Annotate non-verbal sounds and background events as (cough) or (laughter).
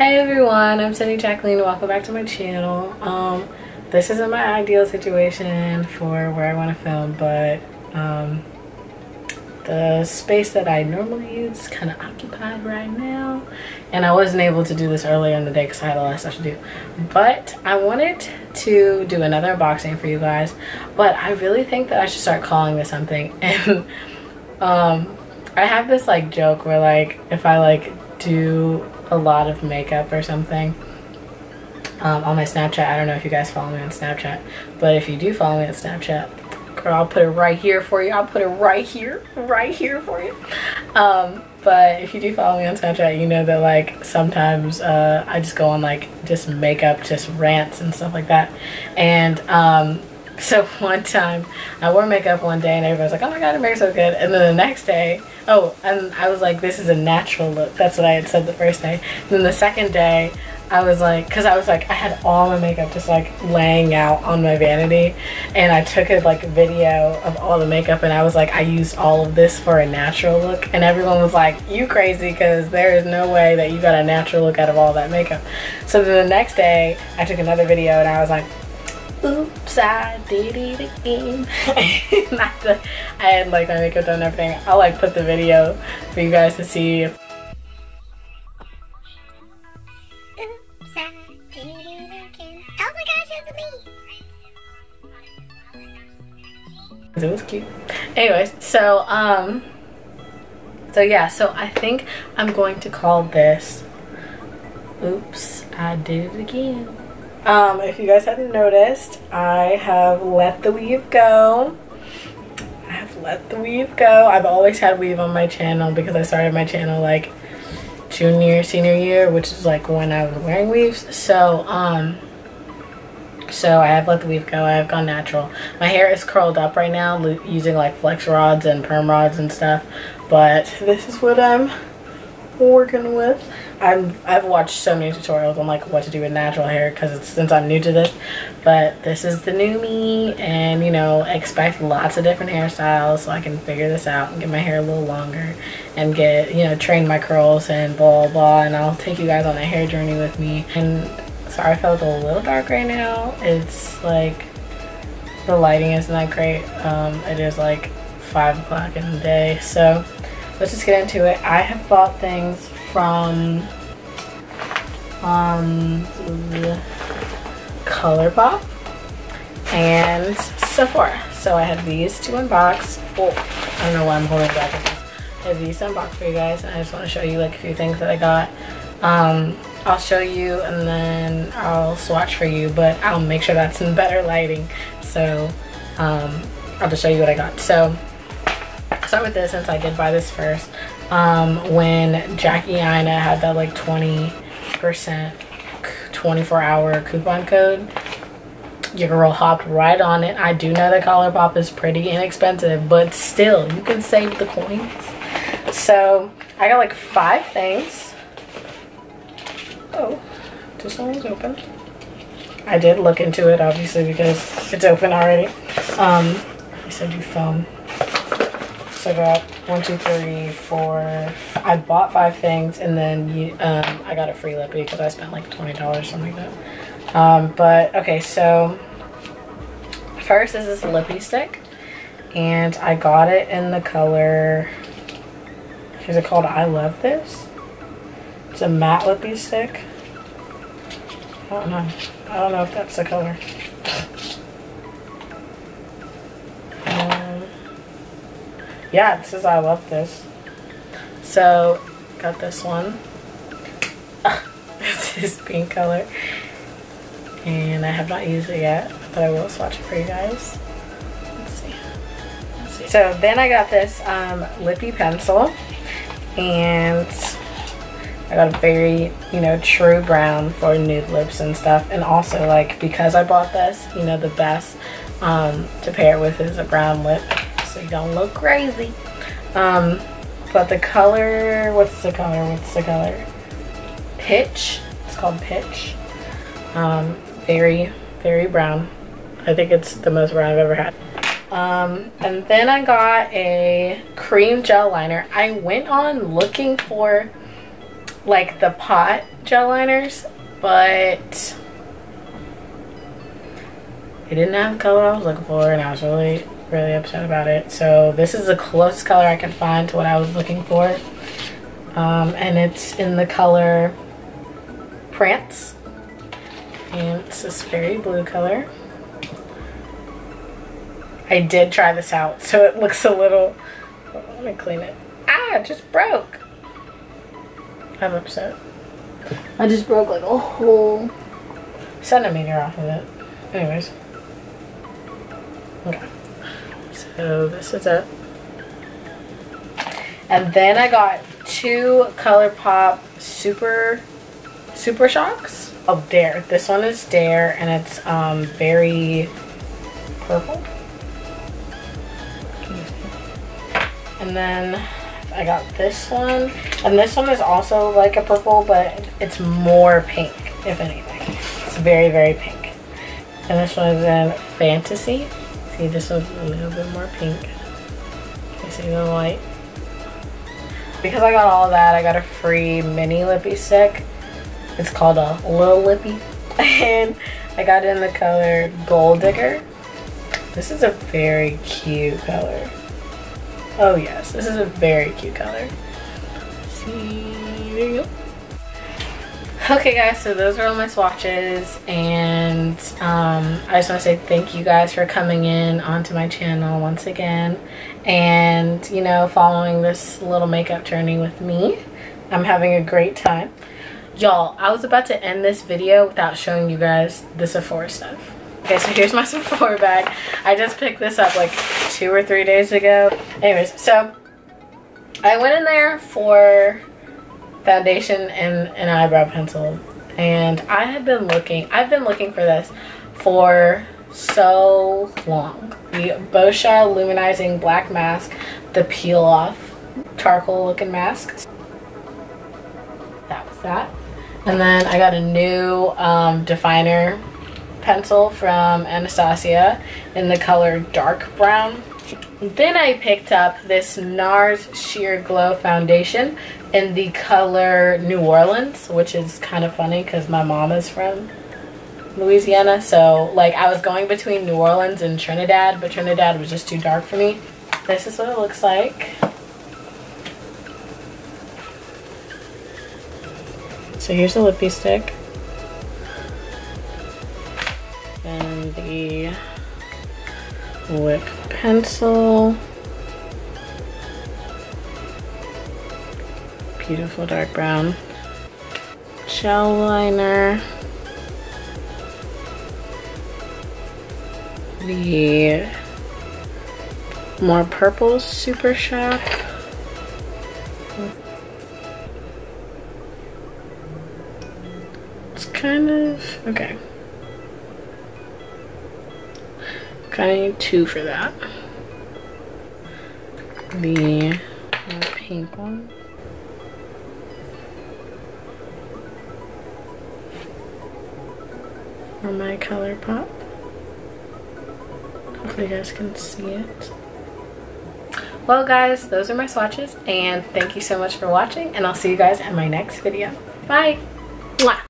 Hey everyone, I'm Sydnee Jacleen. Welcome back to my channel. Um, this isn't my ideal situation for where I want to film, but um, the space that I normally use is kind of occupied right now. And I wasn't able to do this earlier in the day because I had a lot of stuff to do. But I wanted to do another unboxing for you guys. But I really think that I should start calling this something. (laughs) And um, I have this like joke where like if I like do a lot of makeup or something um, on my Snapchat. I don't know if you guys follow me on Snapchat, but if you do follow me on Snapchat, girl, I'll put it right here for you. I'll put it right here, right here for you. Um, but if you do follow me on Snapchat, you know that like sometimes uh, I just go on like just makeup, just rants and stuff like that. And um, so one time I wore makeup one day and everybody was like, oh my god, it makes so good. And then the next day, oh, and I was like, this is a natural look. That's what I had said the first day. And then the second day, I was like, because I was like, I had all my makeup just like laying out on my vanity. And I took a like video of all the makeup and I was like, I used all of this for a natural look. And everyone was like, you crazy because there is no way that you got a natural look out of all that makeup. So then the next day, I took another video and I was like, oops, I did it again. (laughs) I, had like my makeup done and everything. I'll like put the video for you guys to see. Oops, I did it again. Oh my gosh, it's me. It was cute. Anyways, so um, so yeah, so I think I'm going to call this Oops, I did it again. Um, if you guys hadn't noticed, I have let the weave go. I have let the weave go. I've always had weave on my channel because I started my channel like junior, senior year, which is like when I was wearing weaves. So, um, so I have let the weave go. I have gone natural. My hair is curled up right now using like flex rods and perm rods and stuff. But this is what I'm working with. I'm, I've watched so many tutorials on like what to do with natural hair because since I'm new to this. But this is the new me and you know expect lots of different hairstyles so I can figure this out and get my hair a little longer and get you know train my curls and blah blah, and I'll take you guys on a hair journey with me. And sorry if I look a little dark right now. It's like the lighting isn't that great. Um, it is like five o'clock in the day. So let's just get into it I have bought things from um, ColourPop and Sephora. So I have these to unbox. Oh, I don't know why I'm holding back at this. I have these to unbox for you guys. And I just want to show you like a few things that I got. Um, I'll show you and then I'll swatch for you, but I'll make sure that's in better lighting. So um, I'll just show you what I got. So start with this since I did buy this first um, when Jackie Aina had that like 20% 24 hour coupon code. Your girl hopped right on it. I do know that ColourPop is pretty inexpensive, but still, you can save the coins. So, I got like five things. Oh, this one open. I did look into it, obviously, because it's open already. Um, I said you foam. So I got one, two, three, four. I bought five things and then you, um, I got a free lippy because I spent like $20, something like that. Um, but okay, so first is this lippy stick. And I got it in the color, is it called I Love This? It's a matte lippy stick. I don't know. I don't know if that's the color. Yeah, it says I love this. So, got this one. (laughs) this is pink color. And I have not used it yet, but I will swatch it for you guys. Let's see. Let's see. So then I got this um, lippy pencil. And I got a very, you know, true brown for nude lips and stuff. And also, like, because I bought this, you know, the best um, to pair with is a brown lip so you don't look crazy. Um, but the color, what's the color? What's the color? Pitch. It's called Pitch. Um, very, very brown. I think it's the most brown I've ever had. Um, and then I got a cream gel liner. I went on looking for like the pot gel liners, but it didn't have the color I was looking for and I was really, really upset about it. So this is the closest color I can find to what I was looking for. Um, and it's in the color Prance. And it's this very blue color. I did try this out, so it looks a little, let me clean it. Ah, it just broke. I'm upset. I just broke like a whole centimeter off of it. Anyways. Okay. So this is it. And then I got two ColourPop Super Super Shocks. Oh, Dare. This one is Dare, and it's um very purple. And then I got this one. And this one is also like a purple, but it's more pink, if anything. It's very, very pink. And this one is in Fantasy. This one's a little bit more pink. See the light? Because I got all that, I got a free mini lippy stick. It's called a Little Lippy. (laughs) And I got it in the color Gold Digger. This is a very cute color. Oh yes, this is a very cute color. See, there you go. Okay guys, so those are all my swatches and um, I just want to say thank you guys for coming in onto my channel once again and you know following this little makeup journey with me. I'm having a great time. Y'all, I was about to end this video without showing you guys the Sephora stuff. Okay, so here's my (laughs) Sephora bag. I just picked this up like two or three days ago. Anyways, so I went in there for foundation and an eyebrow pencil. And I have been looking, I've been looking for this for so long. The Boscia Luminizing Black Mask, the peel off charcoal looking mask. That was that. And then I got a new um, definer pencil from Anastasia in the color dark brown. Then I picked up this NARS Sheer Glow Foundation in the color New Orleans, which is kind of funny because my mom is from Louisiana. So like I was going between New Orleans and Trinidad, but Trinidad was just too dark for me. This is what it looks like. So here's the lippy stick. Lip pencil. Beautiful dark brown. Gel liner. The more purple Super Shock. It's kind of, okay. Of need two for that. The pink one. For my ColourPop. Hopefully you guys can see it. Well guys, those are my swatches and thank you so much for watching and I'll see you guys in my next video. Bye! Mwah.